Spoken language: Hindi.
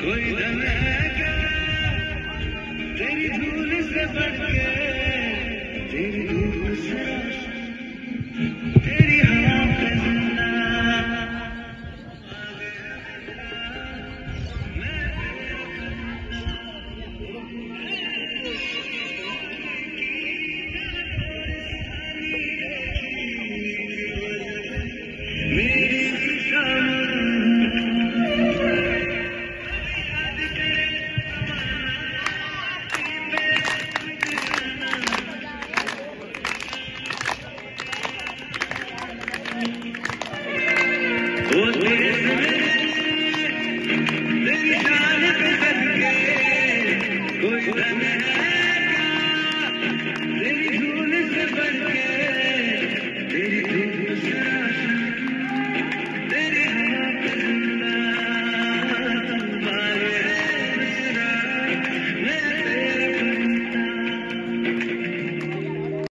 कोई धन है क्या? तेरी धूल से बढ़ के कोई